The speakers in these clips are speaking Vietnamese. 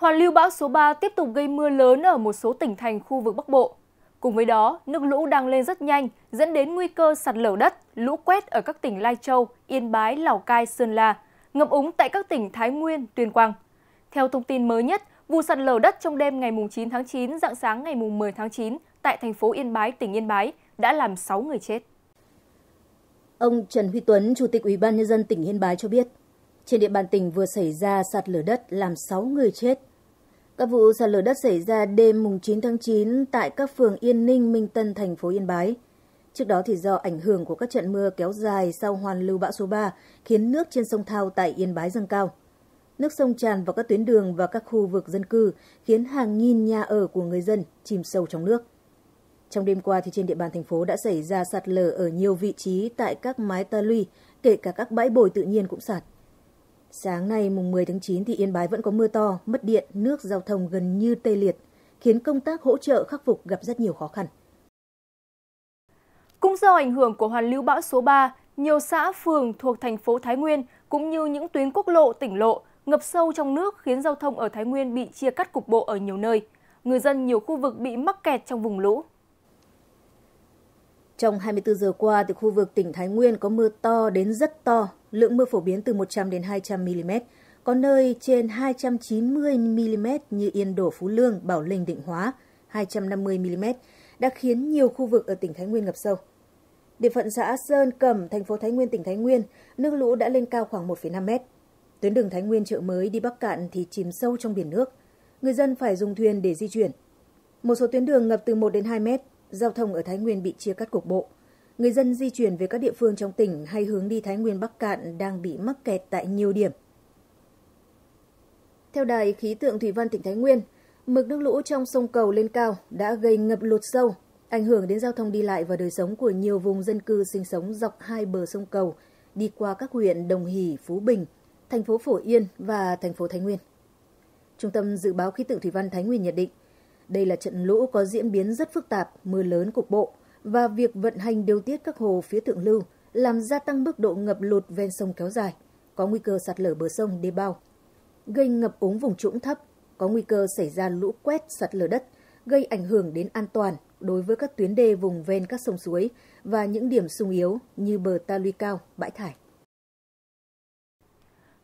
Hoàn lưu bão số 3 tiếp tục gây mưa lớn ở một số tỉnh thành khu vực Bắc Bộ. Cùng với đó, nước lũ đang lên rất nhanh, dẫn đến nguy cơ sạt lở đất, lũ quét ở các tỉnh Lai Châu, Yên Bái, Lào Cai, Sơn La, ngập úng tại các tỉnh Thái Nguyên, Tuyên Quang. Theo thông tin mới nhất, vụ sạt lở đất trong đêm ngày 9 tháng 9, dạng sáng ngày 10 tháng 9 tại thành phố Yên Bái, tỉnh Yên Bái đã làm 6 người chết. Ông Trần Huy Tuấn, Chủ tịch Ủy ban Nhân dân tỉnh Yên Bái cho biết, trên địa bàn tỉnh vừa xảy ra sạt lở đất làm 6 người chết. Các vụ sạt lở đất xảy ra đêm 9 tháng 9 tại các phường Yên Ninh, Minh Tân, thành phố Yên Bái. Trước đó thì do ảnh hưởng của các trận mưa kéo dài sau hoàn lưu bão số 3 khiến nước trên sông Thao tại Yên Bái dâng cao. Nước sông tràn vào các tuyến đường và các khu vực dân cư khiến hàng nghìn nhà ở của người dân chìm sâu trong nước. Trong đêm qua thì trên địa bàn thành phố đã xảy ra sạt lở ở nhiều vị trí tại các mái ta luy, kể cả các bãi bồi tự nhiên cũng sạt. Sáng nay mùng 10 tháng 9 thì Yên Bái vẫn có mưa to, mất điện, nước giao thông gần như tê liệt, khiến công tác hỗ trợ khắc phục gặp rất nhiều khó khăn. Cũng do ảnh hưởng của hoàn lưu bão số 3, nhiều xã phường thuộc thành phố Thái Nguyên cũng như những tuyến quốc lộ, tỉnh lộ ngập sâu trong nước khiến giao thông ở Thái Nguyên bị chia cắt cục bộ ở nhiều nơi. Người dân nhiều khu vực bị mắc kẹt trong vùng lũ. Trong 24 giờ qua, từ khu vực tỉnh Thái Nguyên có mưa to đến rất to, lượng mưa phổ biến từ 100 đến 200 mm, có nơi trên 290 mm như Yên Đổ Phú Lương, Bảo Linh Định Hóa, 250 mm đã khiến nhiều khu vực ở tỉnh Thái Nguyên ngập sâu. Địa phận xã Sơn Cẩm, thành phố Thái Nguyên, tỉnh Thái Nguyên, nước lũ đã lên cao khoảng 1,5 mét. Tuyến đường Thái Nguyên chợ mới đi Bắc Cạn thì chìm sâu trong biển nước. Người dân phải dùng thuyền để di chuyển. Một số tuyến đường ngập từ 1 đến 2 mét, giao thông ở Thái Nguyên bị chia cắt cục bộ. Người dân di chuyển về các địa phương trong tỉnh hay hướng đi Thái Nguyên Bắc Cạn đang bị mắc kẹt tại nhiều điểm. Theo Đài khí tượng Thủy văn tỉnh Thái Nguyên, mực nước lũ trong sông Cầu lên cao đã gây ngập lụt sâu, ảnh hưởng đến giao thông đi lại và đời sống của nhiều vùng dân cư sinh sống dọc hai bờ sông Cầu, đi qua các huyện Đồng Hỷ, Phú Bình, thành phố Phổ Yên và thành phố Thái Nguyên. Trung tâm Dự báo Khí tượng Thủy văn Thái Nguyên nhận định, đây là trận lũ có diễn biến rất phức tạp, mưa lớn cục bộ và việc vận hành điều tiết các hồ phía thượng lưu làm gia tăng mức độ ngập lụt ven sông kéo dài, có nguy cơ sạt lở bờ sông đê bao, gây ngập úng vùng trũng thấp, có nguy cơ xảy ra lũ quét sạt lở đất, gây ảnh hưởng đến an toàn đối với các tuyến đê vùng ven các sông suối và những điểm sung yếu như bờ ta luy cao, bãi thải.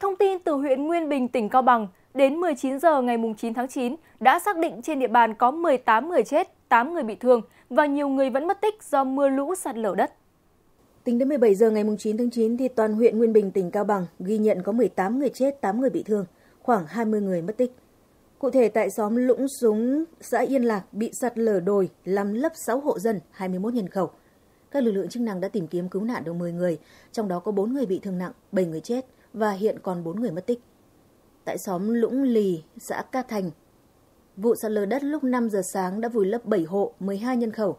Thông tin từ huyện Nguyên Bình, tỉnh Cao Bằng, đến 19 giờ ngày 9 tháng 9 đã xác định trên địa bàn có 18 người chết, 8 người bị thương và nhiều người vẫn mất tích do mưa lũ sạt lở đất. Tính đến 17 giờ ngày 9 tháng 9 thì toàn huyện Nguyên Bình, tỉnh Cao Bằng ghi nhận có 18 người chết, 8 người bị thương, khoảng 20 người mất tích. Cụ thể tại xóm Lũng Súng, xã Yên Lạc bị sạt lở đồi làm lấp 6 hộ dân, 21 nhân khẩu. Các lực lượng chức năng đã tìm kiếm cứu nạn được 10 người, trong đó có 4 người bị thương nặng, 7 người chết và hiện còn 4 người mất tích. Tại xóm Lũng Lì, xã Ca Thành, vụ sạt lở đất lúc 5 giờ sáng đã vùi lấp 7 hộ, 12 nhân khẩu.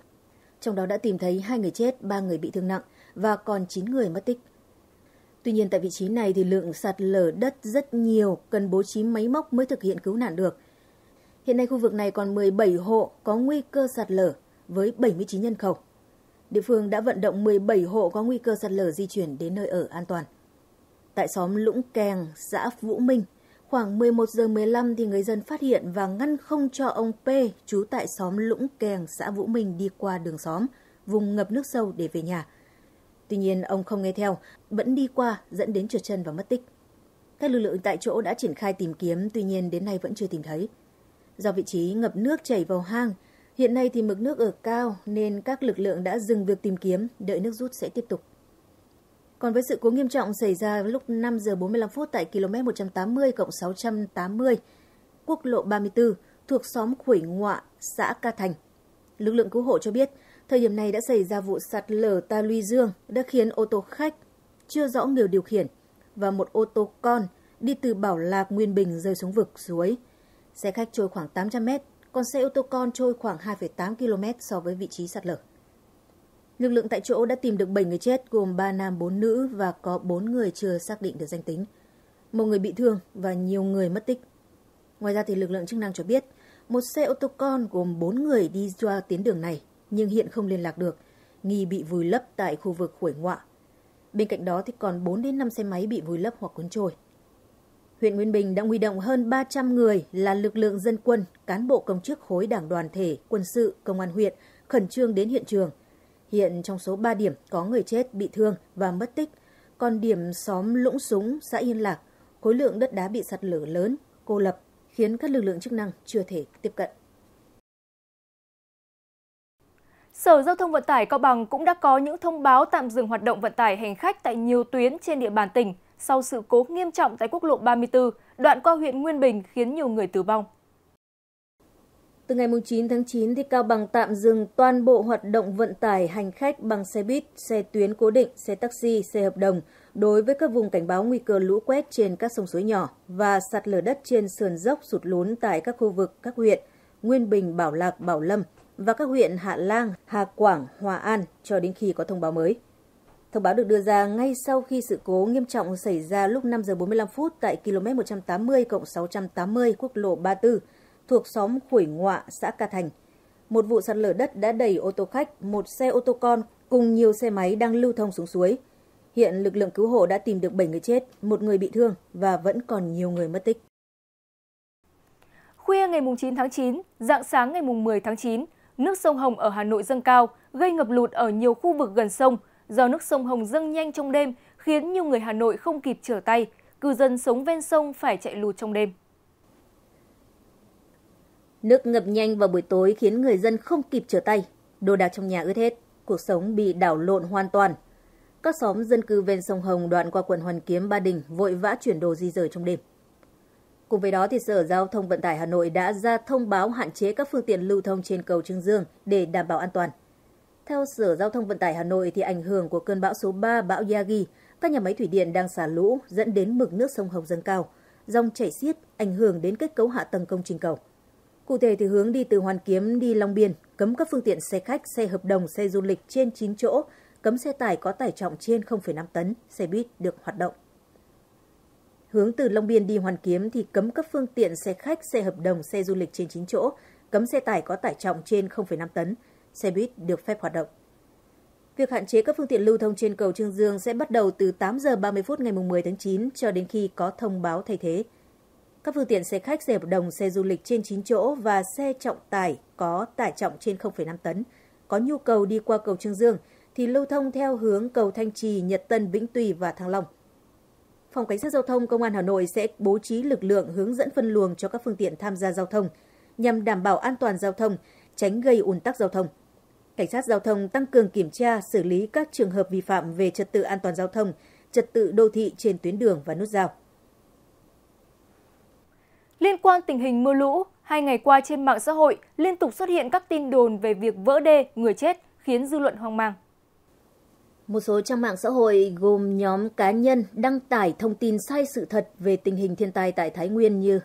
Trong đó đã tìm thấy 2 người chết, 3 người bị thương nặng và còn 9 người mất tích. Tuy nhiên tại vị trí này thì lượng sạt lở đất rất nhiều, cần bố trí máy móc mới thực hiện cứu nạn được. Hiện nay khu vực này còn 17 hộ có nguy cơ sạt lở với 79 nhân khẩu. Địa phương đã vận động 17 hộ có nguy cơ sạt lở di chuyển đến nơi ở an toàn. Tại xóm Lũng Kèng, xã Vũ Minh, khoảng 11 giờ 15 thì người dân phát hiện và ngăn không cho ông P, trú tại xóm Lũng Kèng, xã Vũ Minh đi qua đường xóm, vùng ngập nước sâu để về nhà. Tuy nhiên, ông không nghe theo, vẫn đi qua dẫn đến trượt chân và mất tích. Các lực lượng tại chỗ đã triển khai tìm kiếm, tuy nhiên đến nay vẫn chưa tìm thấy. Do vị trí ngập nước chảy vào hang, hiện nay thì mực nước ở cao nên các lực lượng đã dừng việc tìm kiếm, đợi nước rút sẽ tiếp tục. Còn với sự cố nghiêm trọng xảy ra lúc 5 giờ 45 phút tại km 180 cộng 680, quốc lộ 34 thuộc xóm Khuẩy Ngoạ, xã Ca Thành. Lực lượng cứu hộ cho biết, thời điểm này đã xảy ra vụ sạt lở ta luy dương đã khiến ô tô khách chưa rõ người điều khiển và một ô tô con đi từ Bảo Lạc Nguyên Bình rơi xuống vực suối. Xe khách trôi khoảng 800 mét, còn xe ô tô con trôi khoảng 2,8 km so với vị trí sạt lở. Lực lượng tại chỗ đã tìm được 7 người chết gồm 3 nam 4 nữ và có 4 người chưa xác định được danh tính. Một người bị thương và nhiều người mất tích. Ngoài ra thì lực lượng chức năng cho biết, một xe ô tô con gồm 4 người đi qua tuyến đường này nhưng hiện không liên lạc được, nghi bị vùi lấp tại khu vực khuổi ngọa. Bên cạnh đó thì còn 4 đến 5 xe máy bị vùi lấp hoặc cuốn trôi. huyện Nguyên Bình đã huy động hơn 300 người là lực lượng dân quân, cán bộ công chức khối đảng đoàn thể, quân sự, công an huyện khẩn trương đến hiện trường. Hiện trong số 3 điểm có người chết, bị thương và mất tích, còn điểm xóm Lũng Súng, xã Yên Lạc, khối lượng đất đá bị sạt lở lớn, cô lập, khiến các lực lượng chức năng chưa thể tiếp cận. Sở Giao thông Vận tải Cao Bằng cũng đã có những thông báo tạm dừng hoạt động vận tải hành khách tại nhiều tuyến trên địa bàn tỉnh sau sự cố nghiêm trọng tại quốc lộ 34, đoạn qua huyện Nguyên Bình khiến nhiều người tử vong. Từ ngày 9 tháng 9, thì Cao Bằng tạm dừng toàn bộ hoạt động vận tải hành khách bằng xe buýt, xe tuyến cố định, xe taxi, xe hợp đồng đối với các vùng cảnh báo nguy cơ lũ quét trên các sông suối nhỏ và sạt lở đất trên sườn dốc sụt lún tại các khu vực các huyện Nguyên Bình, Bảo Lạc, Bảo Lâm và các huyện Hạ Lang, Hà Quảng, Hòa An cho đến khi có thông báo mới. Thông báo được đưa ra ngay sau khi sự cố nghiêm trọng xảy ra lúc 5 giờ 45 phút tại km 180 680 quốc lộ 34 thuộc xóm Khuổi Ngoạ, xã Ca Thành. Một vụ sạt lở đất đã đẩy ô tô khách, một xe ô tô con cùng nhiều xe máy đang lưu thông xuống suối. Hiện lực lượng cứu hộ đã tìm được 7 người chết, một người bị thương và vẫn còn nhiều người mất tích. Khuya ngày 9 tháng 9, dạng sáng ngày 10 tháng 9, nước sông Hồng ở Hà Nội dâng cao, gây ngập lụt ở nhiều khu vực gần sông. Do nước sông Hồng dâng nhanh trong đêm, khiến nhiều người Hà Nội không kịp trở tay, cư dân sống ven sông phải chạy lụt trong đêm. Nước ngập nhanh vào buổi tối khiến người dân không kịp trở tay, đồ đạc trong nhà ướt hết, cuộc sống bị đảo lộn hoàn toàn. Các xóm dân cư ven sông Hồng đoạn qua quận Hoàn Kiếm Ba Đình vội vã chuyển đồ di rời trong đêm. Cùng với đó, thì Sở Giao thông Vận tải Hà Nội đã ra thông báo hạn chế các phương tiện lưu thông trên cầu Trương Dương để đảm bảo an toàn. Theo Sở Giao thông Vận tải Hà Nội, thì ảnh hưởng của cơn bão số 3 bão Yagi, các nhà máy thủy điện đang xả lũ dẫn đến mực nước sông Hồng dâng cao, dòng chảy xiết ảnh hưởng đến kết cấu hạ tầng công trình cầu. Cụ thể thì hướng đi từ Hoàn Kiếm đi Long Biên, cấm các phương tiện xe khách, xe hợp đồng, xe du lịch trên 9 chỗ, cấm xe tải có tải trọng trên 0,5 tấn, xe buýt được hoạt động. Hướng từ Long Biên đi Hoàn Kiếm thì cấm các phương tiện xe khách, xe hợp đồng, xe du lịch trên 9 chỗ, cấm xe tải có tải trọng trên 0,5 tấn, xe buýt được phép hoạt động. Việc hạn chế các phương tiện lưu thông trên cầu Trương Dương sẽ bắt đầu từ 8 giờ 30 phút ngày 10 tháng 9 cho đến khi có thông báo thay thế. Các phương tiện xe khách, xe hợp đồng, xe du lịch trên 9 chỗ và xe trọng tải có tải trọng trên 0,5 tấn có nhu cầu đi qua cầu Trương Dương thì lưu thông theo hướng cầu Thanh Trì, Nhật Tân, Vĩnh Tùy và Thăng Long. Phòng Cảnh sát Giao thông Công an Hà Nội sẽ bố trí lực lượng hướng dẫn phân luồng cho các phương tiện tham gia giao thông nhằm đảm bảo an toàn giao thông, tránh gây ùn tắc giao thông. Cảnh sát giao thông tăng cường kiểm tra, xử lý các trường hợp vi phạm về trật tự an toàn giao thông, trật tự đô thị trên tuyến đường và nút giao. Liên quan tình hình mưa lũ, hai ngày qua trên mạng xã hội liên tục xuất hiện các tin đồn về việc vỡ đê, người chết, khiến dư luận hoang mang. Một số trang mạng xã hội gồm nhóm cá nhân đăng tải thông tin sai sự thật về tình hình thiên tai tại Thái Nguyên như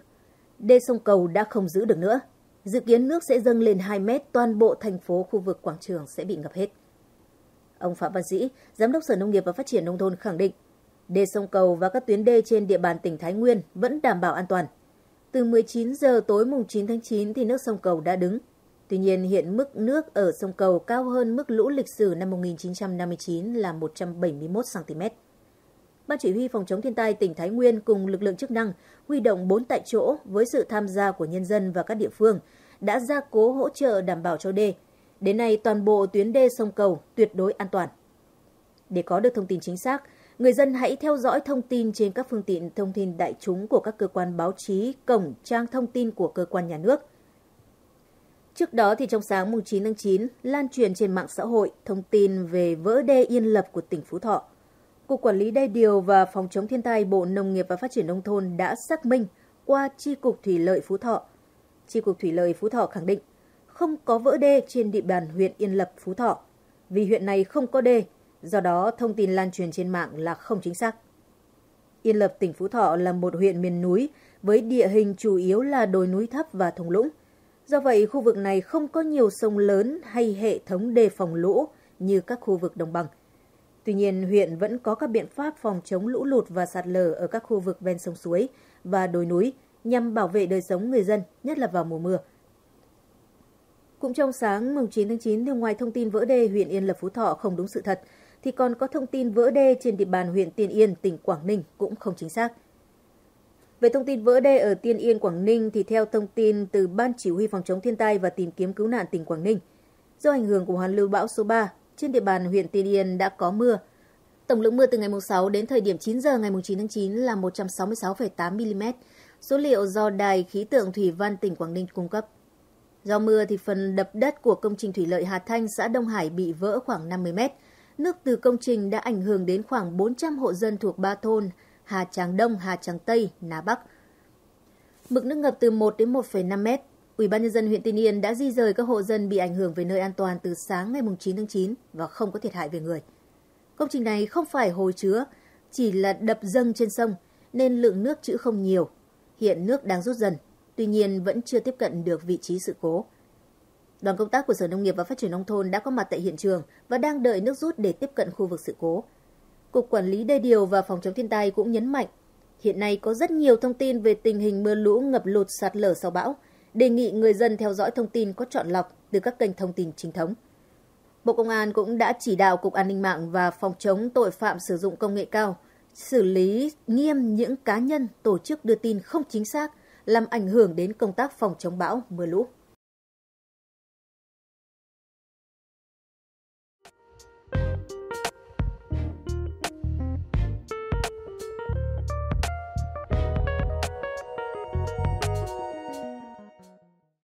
đê sông cầu đã không giữ được nữa. Dự kiến nước sẽ dâng lên 2 mét, toàn bộ thành phố khu vực quảng trường sẽ bị ngập hết. Ông Phạm Văn Sĩ, Giám đốc Sở Nông nghiệp và Phát triển Nông thôn khẳng định, đê sông cầu và các tuyến đê trên địa bàn tỉnh Thái Nguyên vẫn đảm bảo an toàn. Từ 19 giờ tối mùng 9 tháng 9 thì nước sông cầu đã đứng. Tuy nhiên hiện mức nước ở sông cầu cao hơn mức lũ lịch sử năm 1959 là 171 cm. Ban chỉ huy phòng chống thiên tai tỉnh Thái Nguyên cùng lực lượng chức năng huy động 4 tại chỗ với sự tham gia của nhân dân và các địa phương đã gia cố hỗ trợ đảm bảo cho đê. Đến nay toàn bộ tuyến đê sông cầu tuyệt đối an toàn. Để có được thông tin chính xác, người dân hãy theo dõi thông tin trên các phương tiện thông tin đại chúng của các cơ quan báo chí, cổng trang thông tin của cơ quan nhà nước. Trước đó thì trong sáng mùng 9 tháng 9, lan truyền trên mạng xã hội thông tin về vỡ đê Yên Lập của tỉnh Phú Thọ. Cục Quản lý Đê điều và Phòng chống thiên tai Bộ Nông nghiệp và Phát triển Nông thôn đã xác minh qua Tri Cục Thủy lợi Phú Thọ. Tri Cục Thủy lợi Phú Thọ khẳng định không có vỡ đê trên địa bàn huyện Yên Lập, Phú Thọ. Vì huyện này không có đê, do đó thông tin lan truyền trên mạng là không chính xác. Yên Lập, tỉnh Phú Thọ là một huyện miền núi với địa hình chủ yếu là đồi núi thấp và thung lũng. Do vậy, khu vực này không có nhiều sông lớn hay hệ thống đề phòng lũ như các khu vực đồng bằng. Tuy nhiên, huyện vẫn có các biện pháp phòng chống lũ lụt và sạt lở ở các khu vực ven sông suối và đồi núi nhằm bảo vệ đời sống người dân, nhất là vào mùa mưa. Cũng trong sáng mùng 9 tháng 9, thì ngoài thông tin vỡ đê huyện Yên Lập Phú Thọ không đúng sự thật, thì còn có thông tin vỡ đê trên địa bàn huyện Tiên Yên, tỉnh Quảng Ninh cũng không chính xác. Về thông tin vỡ đê ở Tiên Yên, Quảng Ninh thì theo thông tin từ Ban Chỉ huy Phòng chống thiên tai và tìm kiếm cứu nạn tỉnh Quảng Ninh, do ảnh hưởng của hoàn lưu bão số 3, trên địa bàn huyện Tiên Yên đã có mưa. Tổng lượng mưa từ ngày 6 đến thời điểm 9 giờ ngày 9 tháng 9 là 166,8 mm, số liệu do Đài Khí tượng Thủy văn tỉnh Quảng Ninh cung cấp. Do mưa thì phần đập đất của công trình thủy lợi Hà Thanh, xã Đông Hải bị vỡ khoảng 50 mét. Nước từ công trình đã ảnh hưởng đến khoảng 400 hộ dân thuộc ba thôn Hà Tràng Đông, Hà Tràng Tây, Ná Bắc. Mực nước ngập từ 1 đến 1,5 mét. Ủy ban nhân dân huyện Tiên Yên đã di rời các hộ dân bị ảnh hưởng về nơi an toàn từ sáng ngày 9 tháng 9 và không có thiệt hại về người. Công trình này không phải hồ chứa, chỉ là đập dâng trên sông nên lượng nước trữ không nhiều. Hiện nước đang rút dần, tuy nhiên vẫn chưa tiếp cận được vị trí sự cố. Đoàn công tác của Sở Nông nghiệp và Phát triển Nông thôn đã có mặt tại hiện trường và đang đợi nước rút để tiếp cận khu vực sự cố. Cục Quản lý Đê điều và Phòng chống thiên tai cũng nhấn mạnh, hiện nay có rất nhiều thông tin về tình hình mưa lũ ngập lụt sạt lở sau bão, đề nghị người dân theo dõi thông tin có chọn lọc từ các kênh thông tin chính thống. Bộ Công an cũng đã chỉ đạo Cục An ninh mạng và Phòng chống tội phạm sử dụng công nghệ cao xử lý nghiêm những cá nhân tổ chức đưa tin không chính xác làm ảnh hưởng đến công tác phòng chống bão mưa lũ.